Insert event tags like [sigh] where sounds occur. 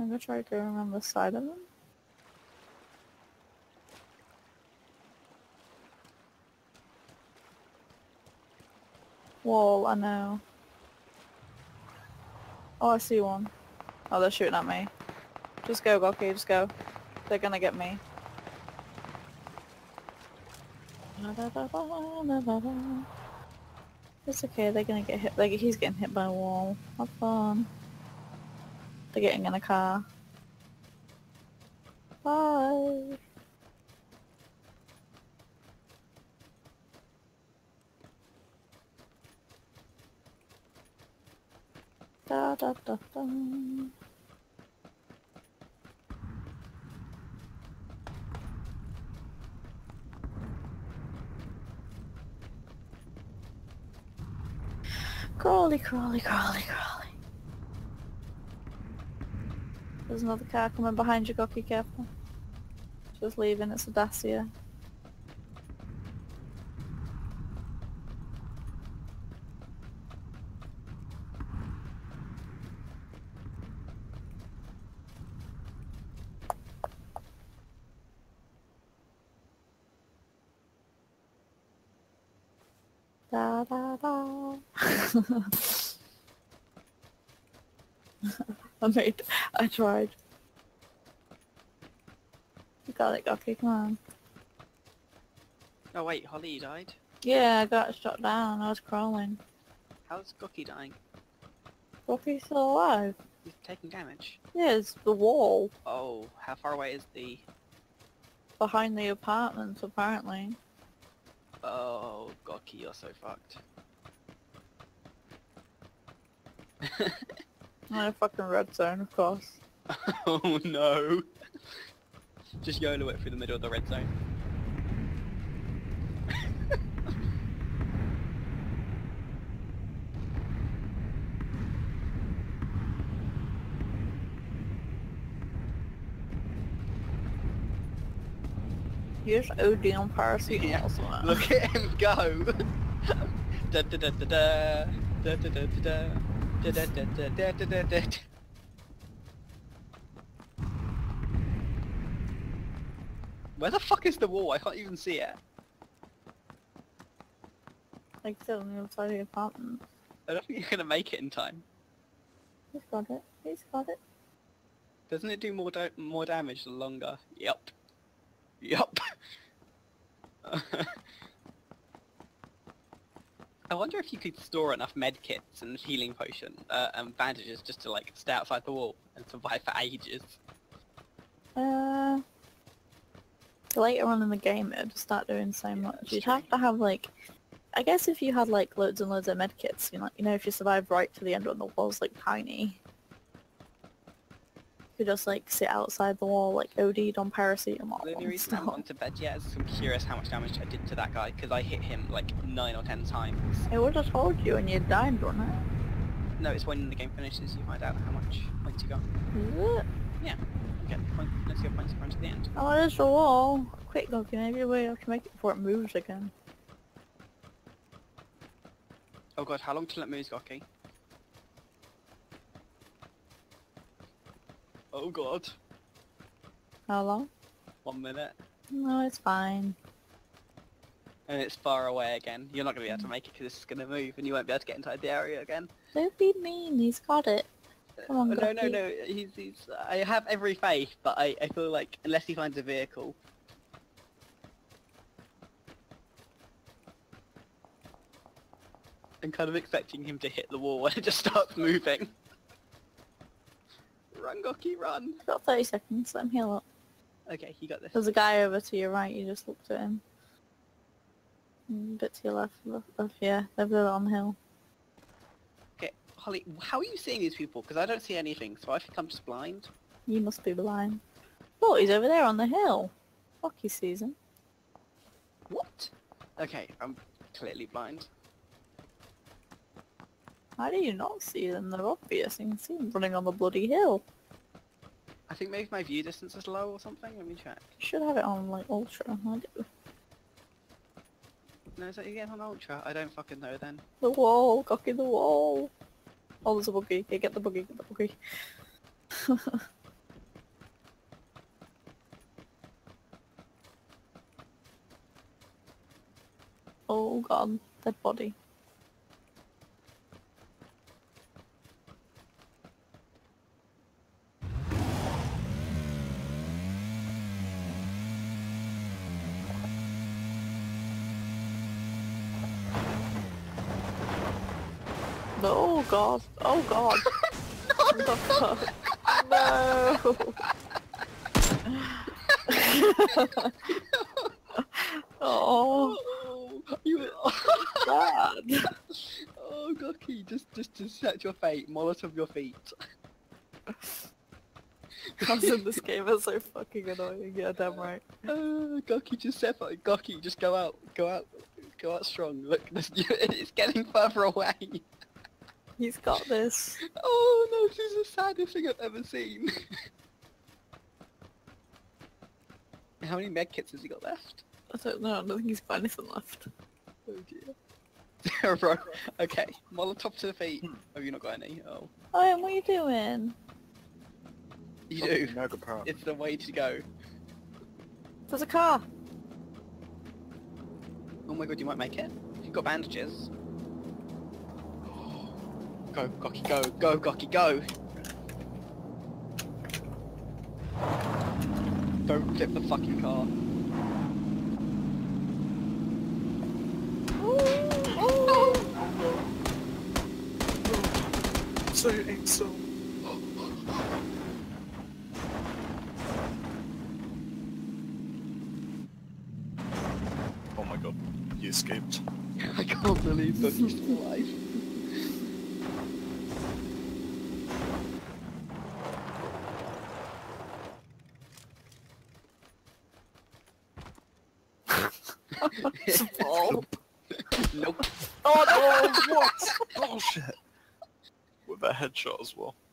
I'm gonna try going around the side of them. Wall, I know. Oh, I see one. Oh, they're shooting at me. Just go, Goki, just go. They're gonna get me. It's okay, they're gonna get hit. Like he's getting hit by a wall. Have fun. They're getting in a car. Bye. Da da da da. Crawly, crawly, crawly, crawly. There's another car coming behind you, Goki, careful. Just leaving, it's a Dacia. Da da da. [laughs] [laughs] [laughs] I made. I tried. You got it, Goki. Come on. Oh wait, Holly died? Yeah, I got shot down. I was crawling. How's Gookie dying? Goki's still alive. He's taking damage. Yeah, it's the wall Oh, how far away is the... behind the apartments, apparently. Oh, Gookie, you're so fucked. [laughs] In a fucking red zone, of course. [laughs] oh no. Just YOLO it through the middle of the red zone. [laughs] Here's OD on paracetamol Yeah. Look at him go! [laughs] da da da da da da da da da da Where the fuck is the wall? I can't even see it. Like still on the other side of the apartment. I don't think you're gonna make it in time. He's got it. He's got it. Doesn't it do more da more damage the longer? Yup. Yup. [laughs] I wonder if you could store enough medkits and healing potion uh, and bandages just to like stay outside the wall and survive for ages. Uh, later on in the game, it would start doing so much. You'd true. have to have like, I guess if you had like loads and loads of medkits, you know, you know, if you survive right to the end when the wall's like tiny, just like sit outside the wall like OD'd on paracetamol. The only and reason I'm stuff. on to bed yet is I'm curious how much damage I did to that guy because I hit him like nine or ten times. It would have told you and you died, wouldn't it? No, it's when the game finishes you find out how much points you got. Is it? You get point, let's get points run to the end. Oh, there's the wall. Quick, look, maybe we have to make it before it moves again. Oh god, how long till it moves, Goki? Oh god. How long? One minute. No, it's fine. And it's far away again. You're not going to be able to make it because it's going to move and you won't be able to get inside the area again. Don't be mean, he's got it. Come on, Uh, no, no, no. He's, he's, I have every faith, but I, I feel like unless he finds a vehicle... I'm kind of expecting him to hit the wall when it just starts moving. Run, Goki, run! Got 30 seconds, let him heal up. Okay, you got this. There's a guy over to your right, you just looked at him. Mm, A bit to your left, left, left yeah, they're on the hill. Okay, Holly, how are you seeing these people? Because I don't see anything, so I think I'm just blind. You must be blind. Oh, he's over there on the hill. Fuck, he sees him. What? Okay, I'm clearly blind. How do you not see them? They're obvious. You can see them running on the bloody hill. I think maybe my view distance is low or something. Let me check. You should have it on like ultra. I do. No, is that you get on ultra? I don't fucking know then. The wall, cocky the wall. Oh, there's a buggy. Get the buggy, get the buggy. [laughs] oh god, dead body. Oh god, oh god. The? [laughs] No! [laughs] oh, Oh, you bad. [laughs] Oh, Goki, just just to set your fate, Molotov your feet. Cars in this game are so fucking annoying, yeah, damn right. Uh, Goki, just set fire. Goki, just go out, go out, go out strong. Look, it's getting further away. He's got this. Oh no, this is the saddest thing I've ever seen. [laughs] How many medkits has he got left? I don't know, I don't think he's got anything left. Oh dear. [laughs] Bro, okay, Molotov to the feet. Oh, you not got any? Oh, Oh, Ian, what are you doing? you do. Mega power. It's the way to go. There's a car. Oh my god, you might make it. You've got bandages. Go, Goki, go, go, Goki, go! Don't flip the fucking car. So you ain't so. Oh my god, you escaped. [laughs] I can't believe Goki's still alive. Oh, nope. oh no! Oh, what? Bullshit! With a headshot as well. What?